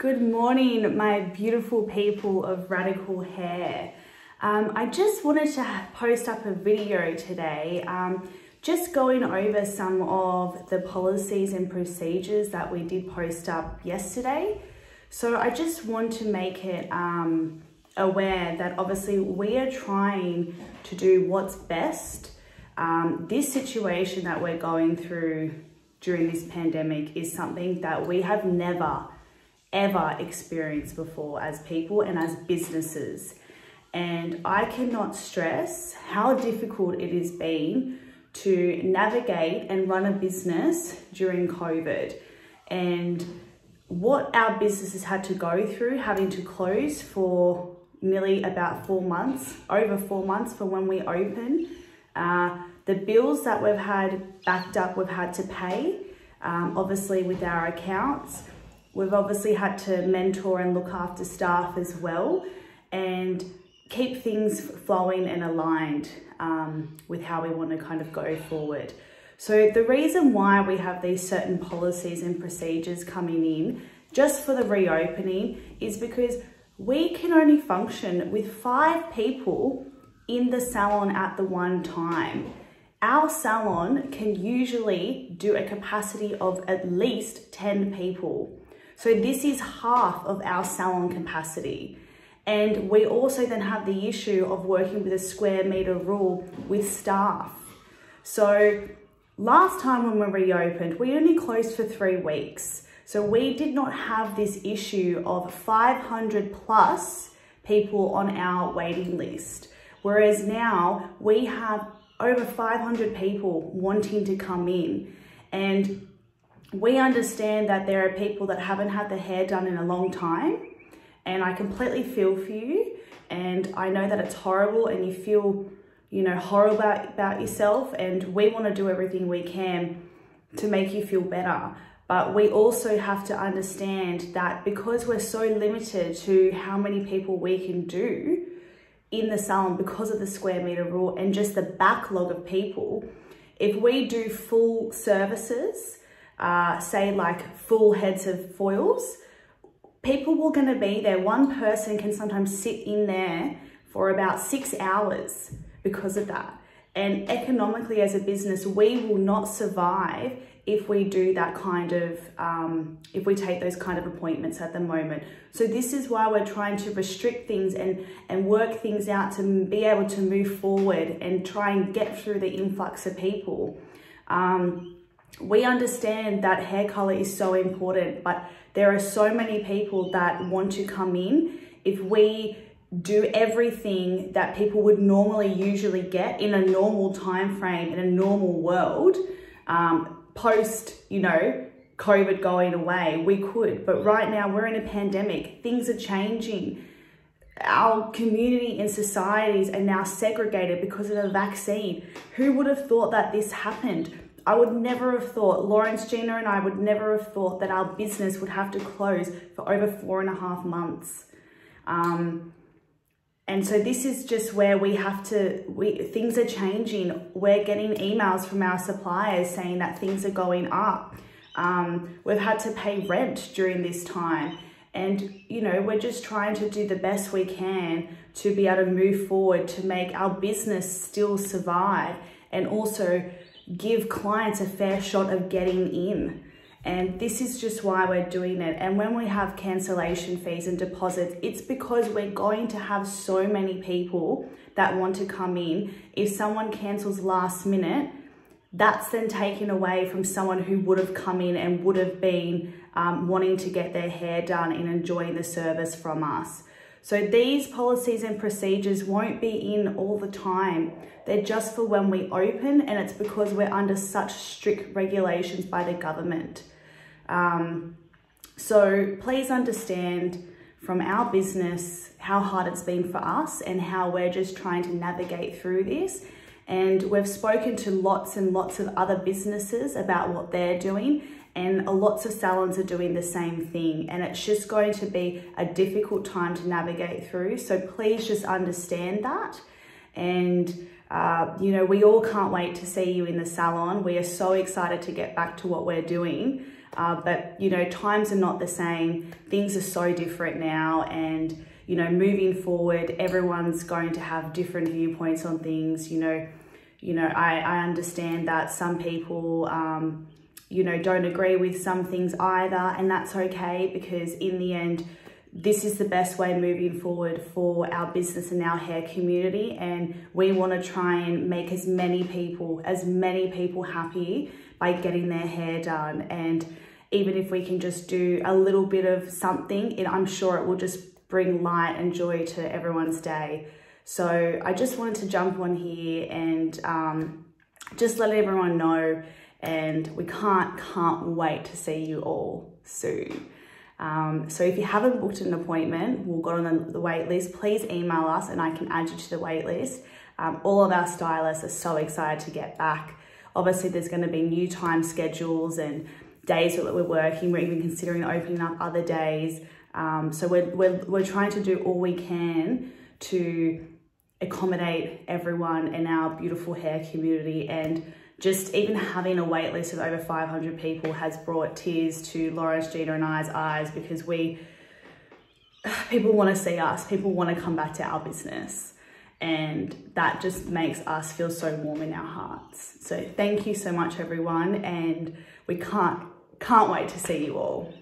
Good morning, my beautiful people of Radical Hair. Um, I just wanted to post up a video today, um, just going over some of the policies and procedures that we did post up yesterday. So I just want to make it um, aware that obviously we are trying to do what's best. Um, this situation that we're going through during this pandemic is something that we have never ever experienced before as people and as businesses. And I cannot stress how difficult it has been to navigate and run a business during COVID and what our businesses had to go through having to close for nearly about four months, over four months for when we open. Uh, the bills that we've had backed up, we've had to pay, um, obviously with our accounts. We've obviously had to mentor and look after staff as well and keep things flowing and aligned um, with how we want to kind of go forward. So the reason why we have these certain policies and procedures coming in just for the reopening is because we can only function with five people in the salon at the one time. Our salon can usually do a capacity of at least 10 people. So this is half of our salon capacity. And we also then have the issue of working with a square meter rule with staff. So last time when we reopened, we only closed for three weeks. So we did not have this issue of 500 plus people on our waiting list. Whereas now we have over 500 people wanting to come in. And we understand that there are people that haven't had their hair done in a long time and I completely feel for you and I know that it's horrible and you feel you know horrible about, about yourself and we want to do everything we can to make you feel better. But we also have to understand that because we're so limited to how many people we can do in the salon because of the square meter rule and just the backlog of people if we do full services uh, say like full heads of foils, people going to be there. One person can sometimes sit in there for about six hours because of that. And economically as a business, we will not survive if we do that kind of, um, if we take those kind of appointments at the moment. So this is why we're trying to restrict things and, and work things out to be able to move forward and try and get through the influx of people. Um, we understand that hair color is so important, but there are so many people that want to come in. If we do everything that people would normally usually get in a normal time frame in a normal world, um, post, you know, COVID going away, we could. But right now we're in a pandemic. Things are changing. Our community and societies are now segregated because of a vaccine. Who would have thought that this happened? I would never have thought, Lawrence, Gina and I would never have thought that our business would have to close for over four and a half months. Um, and so this is just where we have to, we, things are changing. We're getting emails from our suppliers saying that things are going up. Um, we've had to pay rent during this time. And, you know, we're just trying to do the best we can to be able to move forward to make our business still survive and also give clients a fair shot of getting in. And this is just why we're doing it. And when we have cancellation fees and deposits, it's because we're going to have so many people that want to come in. If someone cancels last minute, that's then taken away from someone who would have come in and would have been um, wanting to get their hair done and enjoying the service from us. So these policies and procedures won't be in all the time. They're just for when we open and it's because we're under such strict regulations by the government. Um, so please understand from our business how hard it's been for us and how we're just trying to navigate through this. And we've spoken to lots and lots of other businesses about what they're doing and lots of salons are doing the same thing. And it's just going to be a difficult time to navigate through so please just understand that. And uh, you know we all can't wait to see you in the salon. We are so excited to get back to what we're doing. Uh, but you know, times are not the same. Things are so different now, and you know, moving forward, everyone's going to have different viewpoints on things. You know, you know, I, I understand that some people, um, you know, don't agree with some things either, and that's okay because in the end, this is the best way moving forward for our business and our hair community. And we want to try and make as many people, as many people happy by getting their hair done. And even if we can just do a little bit of something, it, I'm sure it will just bring light and joy to everyone's day. So I just wanted to jump on here and um, just let everyone know. And we can't, can't wait to see you all soon. Um, so if you haven't booked an appointment, we'll go on the, the wait list, please email us and I can add you to the wait list. Um, all of our stylists are so excited to get back. Obviously, there's going to be new time schedules and days that we're working. We're even considering opening up other days. Um, so we're, we're, we're trying to do all we can to accommodate everyone in our beautiful hair community and just even having a wait list of over 500 people has brought tears to Lawrence, Gina and I's eyes because we, people want to see us, people want to come back to our business. And that just makes us feel so warm in our hearts. So thank you so much, everyone. And we can't, can't wait to see you all.